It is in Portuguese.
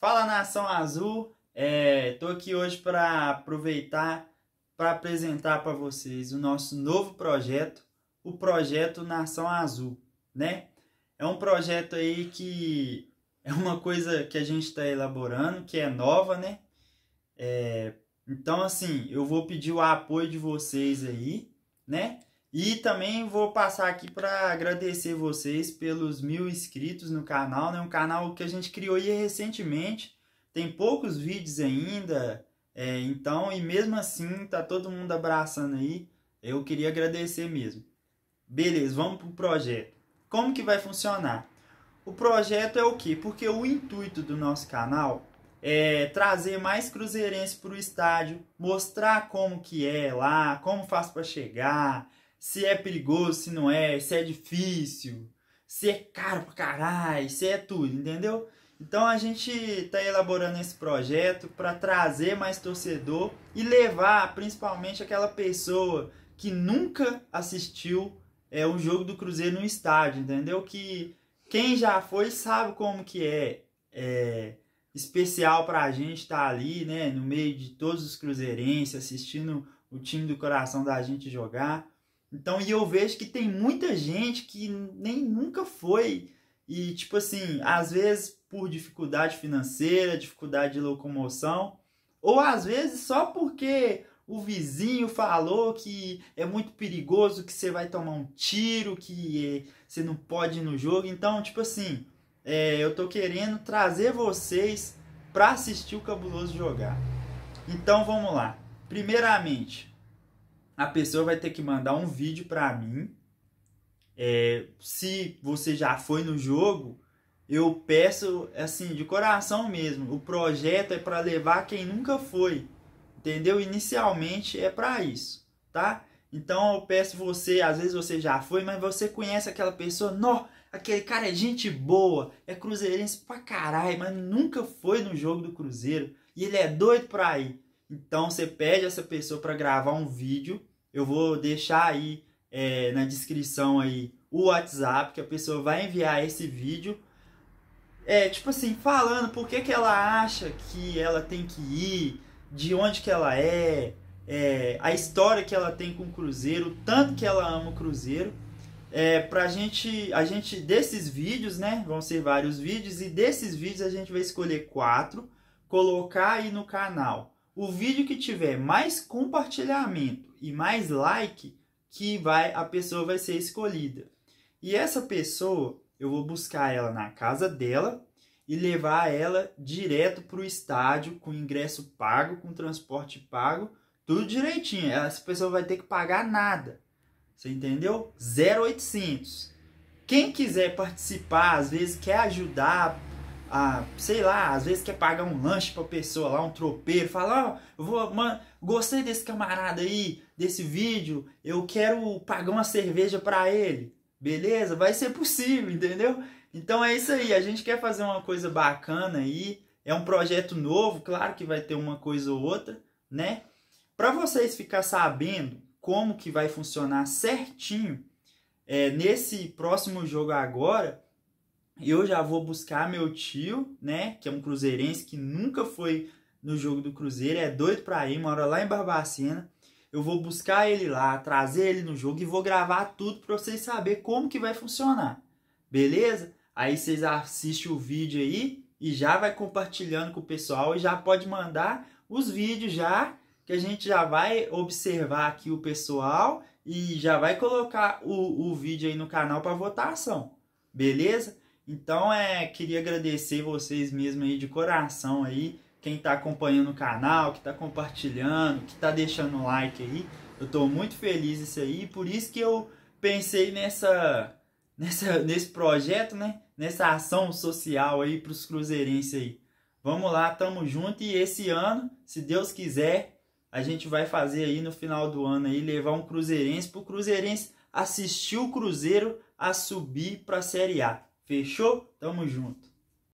Fala Nação Azul, estou é, aqui hoje para aproveitar para apresentar para vocês o nosso novo projeto, o projeto Nação Azul, né? É um projeto aí que é uma coisa que a gente está elaborando, que é nova, né? É, então, assim, eu vou pedir o apoio de vocês aí, né? E também vou passar aqui para agradecer vocês pelos mil inscritos no canal, né? Um canal que a gente criou recentemente, tem poucos vídeos ainda, é, então, e mesmo assim, tá todo mundo abraçando aí. Eu queria agradecer mesmo. Beleza, vamos pro projeto. Como que vai funcionar? O projeto é o quê? Porque o intuito do nosso canal é trazer mais cruzeirense para o estádio, mostrar como que é lá, como faz para chegar, se é perigoso, se não é, se é difícil, se é caro pra caralho, se é tudo, entendeu? Então a gente está elaborando esse projeto para trazer mais torcedor e levar principalmente aquela pessoa que nunca assistiu é, um jogo do Cruzeiro no estádio, entendeu? Que quem já foi sabe como que é, é especial para a gente estar tá ali, né, no meio de todos os cruzeirenses, assistindo o time do coração da gente jogar. Então, e eu vejo que tem muita gente que nem nunca foi. E, tipo assim, às vezes por dificuldade financeira, dificuldade de locomoção, ou às vezes só porque o vizinho falou que é muito perigoso, que você vai tomar um tiro, que você não pode ir no jogo. Então, tipo assim, é, eu tô querendo trazer vocês para assistir o Cabuloso jogar. Então, vamos lá. Primeiramente, a pessoa vai ter que mandar um vídeo para mim. É, se você já foi no jogo, eu peço assim de coração mesmo. O projeto é para levar quem nunca foi, entendeu? Inicialmente é para isso, tá? Então eu peço você, às vezes você já foi, mas você conhece aquela pessoa, não, aquele cara é gente boa, é cruzeirense pra caralho, mas nunca foi no jogo do Cruzeiro e ele é doido pra ir. Então você pede essa pessoa para gravar um vídeo. Eu vou deixar aí é, na descrição aí o WhatsApp que a pessoa vai enviar esse vídeo. É, tipo assim, falando por que, que ela acha que ela tem que ir, de onde que ela é, é, a história que ela tem com o Cruzeiro, tanto que ela ama o Cruzeiro. É, pra gente, a gente, desses vídeos, né, vão ser vários vídeos, e desses vídeos a gente vai escolher quatro, colocar aí no canal o vídeo que tiver mais compartilhamento e mais like, que vai a pessoa vai ser escolhida. E essa pessoa, eu vou buscar ela na casa dela e levar ela direto para o estádio com ingresso pago, com transporte pago, tudo direitinho. Essa pessoa vai ter que pagar nada. Você entendeu? 0800. Quem quiser participar, às vezes quer ajudar, a, sei lá, às vezes quer pagar um lanche pra pessoa lá, um tropeiro, fala, ó, oh, vou, mano, gostei desse camarada aí, desse vídeo, eu quero pagar uma cerveja pra ele. Beleza? Vai ser possível, entendeu? Então é isso aí, a gente quer fazer uma coisa bacana aí, é um projeto novo, claro que vai ter uma coisa ou outra, né? Para vocês ficar sabendo como que vai funcionar certinho, é, nesse próximo jogo agora, eu já vou buscar meu tio, né, que é um cruzeirense que nunca foi no jogo do Cruzeiro, é doido pra ir, mora lá em Barbacena. Eu vou buscar ele lá, trazer ele no jogo e vou gravar tudo para vocês saberem como que vai funcionar. Beleza? Aí vocês assistem o vídeo aí e já vai compartilhando com o pessoal e já pode mandar os vídeos já que a gente já vai observar aqui o pessoal e já vai colocar o, o vídeo aí no canal para votação. Beleza? Então, é, queria agradecer vocês mesmo aí de coração aí, quem está acompanhando o canal, que está compartilhando, que está deixando like aí. Eu estou muito feliz isso aí, por isso que eu pensei nessa, nessa nesse projeto, né? Nessa ação social aí para os cruzeirenses aí. Vamos lá, tamo junto e esse ano, se Deus quiser, a gente vai fazer aí no final do ano aí levar um cruzeirense para o cruzeirense assistir o Cruzeiro a subir para a Série A. Fechou? Tamo junto.